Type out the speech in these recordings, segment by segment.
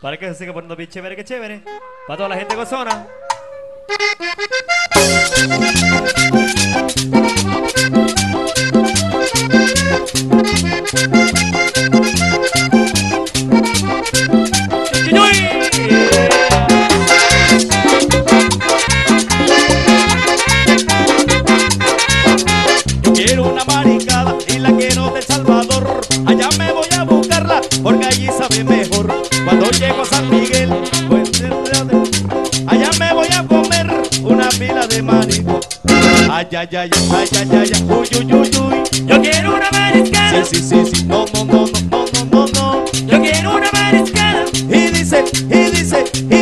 Para que se siga poniendo bien chévere, que chévere. Para toda la gente gozona. Yo quiero una maricada y la quiero del Salvador. Allá me voy a buscarla porque allí sabe mejor. Cuando llego a San Miguel, pues, allá me voy a comer una pila de marico. Ay, ay, ay, ay, ay, ay, ay, uy, uy, uy, uy. Yo quiero una mariscada. Sí, sí, sí, sí, no, no, no, no, no, no, no. Yo quiero una mariscada. Y dice, y dice, y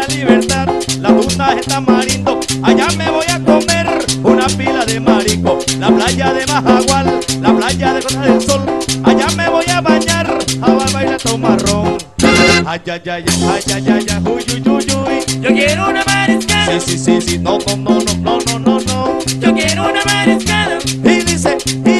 la libertad, la tunda es tamarindo, allá me voy a comer una pila de marico, la playa de Majagual, la playa de Costa del Sol, allá me voy a bañar, a bailar un marrón. Ay, ay, ay, ay, ay, ay, ay, uy, uy, uy, uy. Yo quiero una mariscada. Sí, sí, sí, sí, no, no, no, no, no, no, no. Yo quiero una mariscada. Y dice, y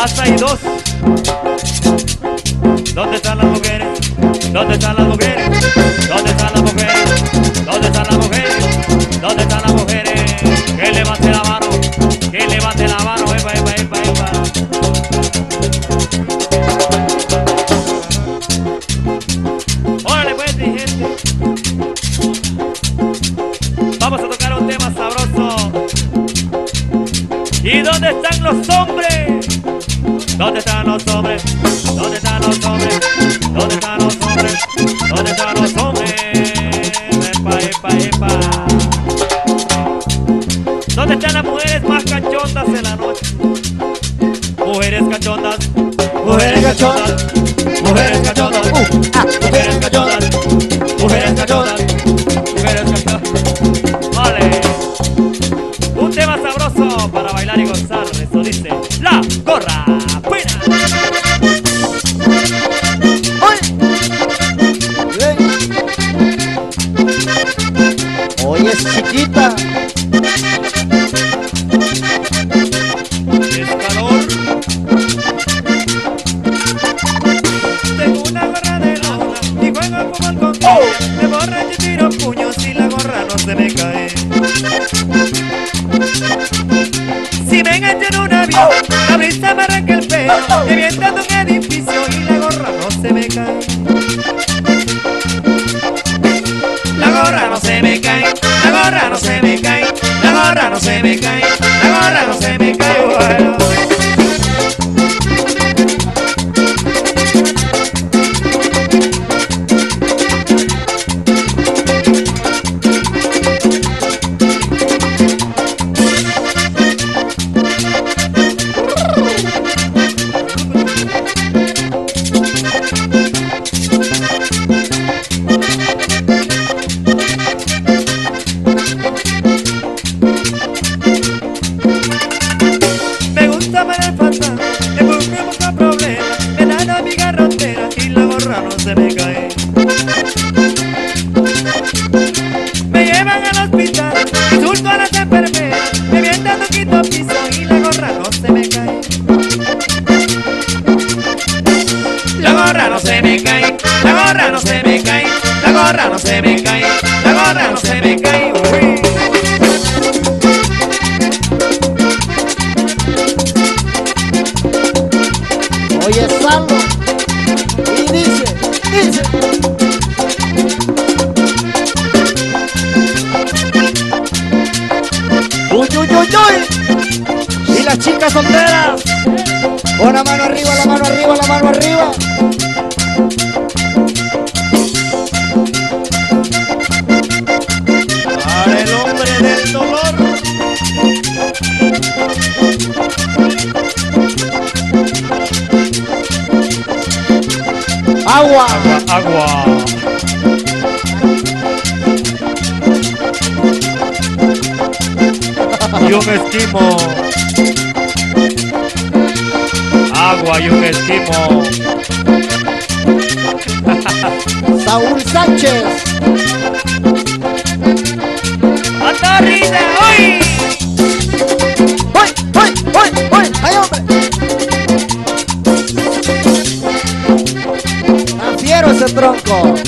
Más hay dos. ¿Dónde están las mujeres? ¿Dónde están las ¿Y dónde están los hombres? ¿Dónde están los hombres? ¿Dónde están los hombres? ¿Dónde están los hombres? ¿Dónde están los hombres? Epa, epa, epa. ¿Dónde están las mujeres más cachondas en la noche? Mujeres cachondas. Mujeres cachondas. Mujeres cachondas. Mujeres cachondas. Mujeres cachondas. Oye, chiquita. Se me cae, la gorra no se me cae. Bueno. Gorra no se me cae. Me llevan al hospital, insulto a las enfermeras, me mientan quito piso y la gorra no se me cae. La gorra no se me cae, la gorra no se me cae, la gorra no se me cae, la gorra no se me cae. Oye, salvo. Las chicas solteras. Una mano arriba, la mano arriba, la mano arriba. Para el hombre del dolor. Agua. Agua. Y un esquimo. Agua y un esquimo. Saúl Sánchez. ¡Atarrita! ¡Uy! ¡Uy, uy, uy, uy! ¡Ay, hombre! ¡Está fiero ese tronco!